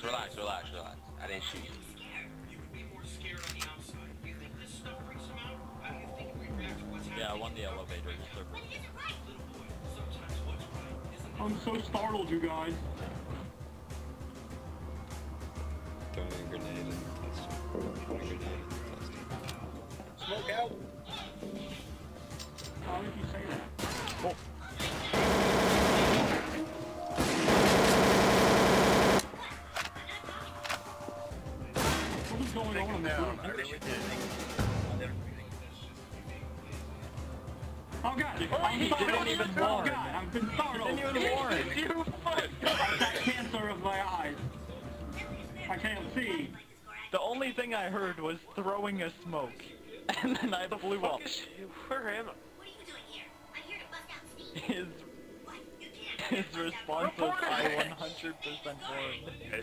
Relax, relax, relax, relax. I didn't shoot you. Yeah, I won the elevator. They're- I'm so startled, you guys. Throwing a grenade and testing. Throwing a grenade and testing. Smoke out. What is going on in this room? Oh god! I'm he sorry. didn't even Oh god, I've been startled. Didn't even warn. I've got cancer of my eyes. I can't see. The only thing I heard was throwing a smoke, and then I blew up. Where am I? What are you doing here? I'm here to bust out Steve. His What? You can't. his response was I 100% warned. Hey,